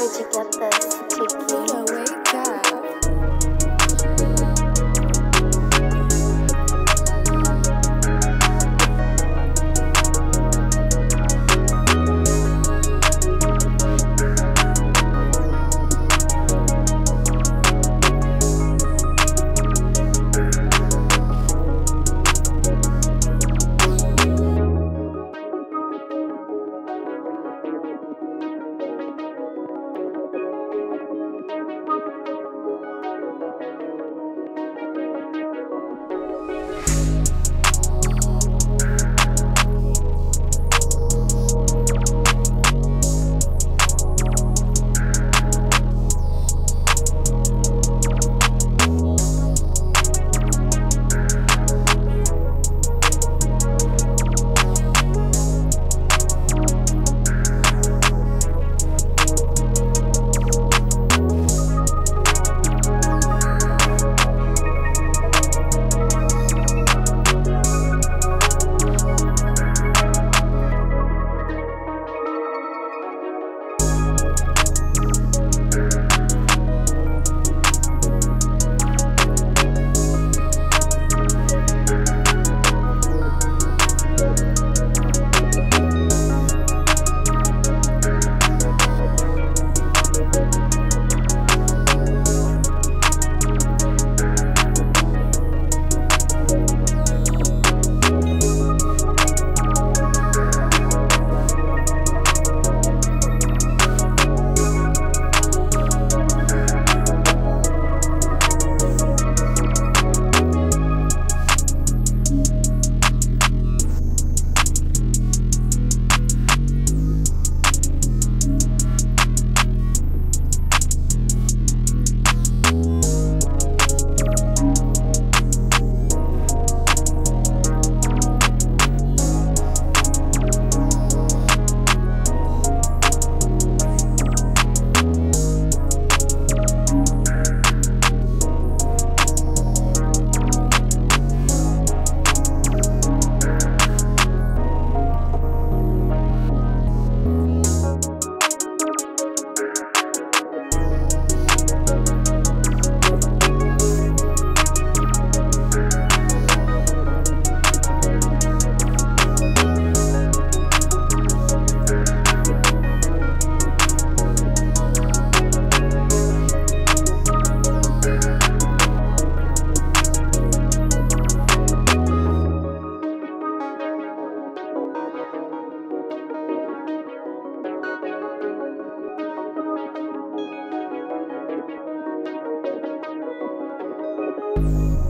Where'd you get this, Tiki? Thank